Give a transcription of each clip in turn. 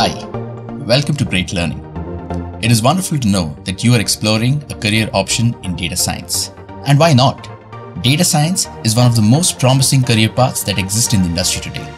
Hi, welcome to Great Learning. It is wonderful to know that you are exploring a career option in data science. And why not? Data science is one of the most promising career paths that exist in the industry today.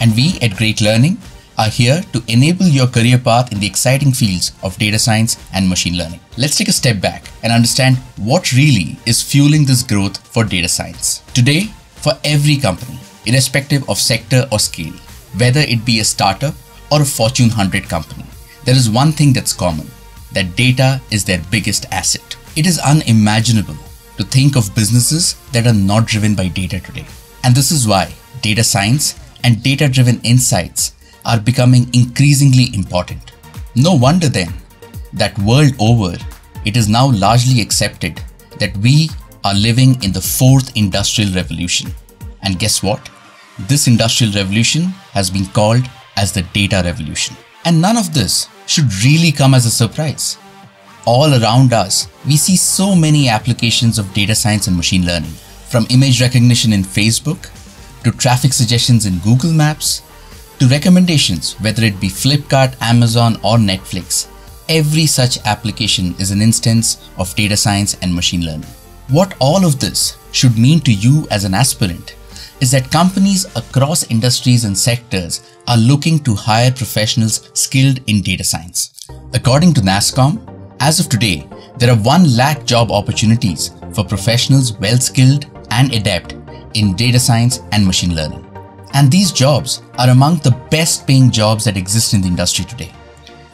And we at Great Learning are here to enable your career path in the exciting fields of data science and machine learning. Let's take a step back and understand what really is fueling this growth for data science. Today, for every company, irrespective of sector or scale, whether it be a startup or a Fortune 100 company, there is one thing that's common that data is their biggest asset. It is unimaginable to think of businesses that are not driven by data today. And this is why data science and data driven insights are becoming increasingly important. No wonder then that world over, it is now largely accepted that we are living in the fourth industrial revolution. And guess what? This industrial revolution has been called as the data revolution. And none of this should really come as a surprise. All around us, we see so many applications of data science and machine learning, from image recognition in Facebook, to traffic suggestions in Google Maps, to recommendations, whether it be Flipkart, Amazon, or Netflix. Every such application is an instance of data science and machine learning. What all of this should mean to you as an aspirant is that companies across industries and sectors are looking to hire professionals skilled in data science. According to NASSCOM, as of today, there are 1 lakh job opportunities for professionals well skilled and adept in data science and machine learning. And these jobs are among the best paying jobs that exist in the industry today.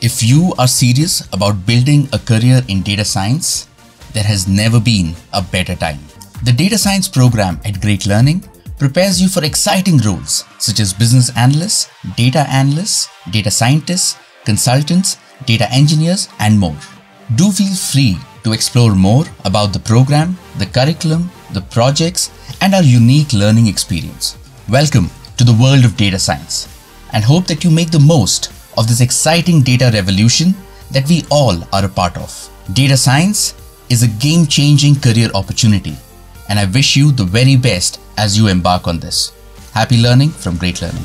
If you are serious about building a career in data science, there has never been a better time. The data science program at Great Learning prepares you for exciting roles such as business analysts, data analysts, data scientists, consultants, data engineers, and more. Do feel free to explore more about the program, the curriculum, the projects, and our unique learning experience. Welcome to the world of data science and hope that you make the most of this exciting data revolution that we all are a part of. Data science is a game changing career opportunity, and I wish you the very best as you embark on this. Happy learning from Great Learning.